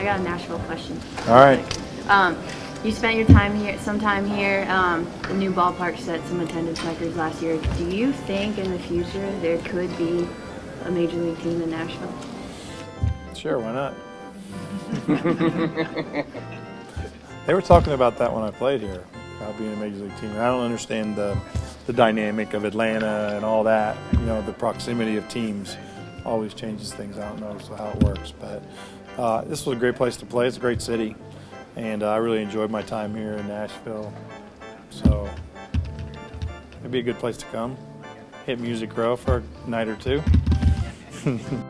I got a Nashville question. All right. Um, you spent your time here, some time here. Um, the new ballpark set some attendance records last year. Do you think in the future there could be a major league team in Nashville? Sure, why not? they were talking about that when I played here, about being a major league team. I don't understand the, the dynamic of Atlanta and all that. You know, the proximity of teams always changes things. I don't know how it works, but uh, this was a great place to play. It's a great city, and uh, I really enjoyed my time here in Nashville. So it'd be a good place to come. Hit Music Row for a night or two.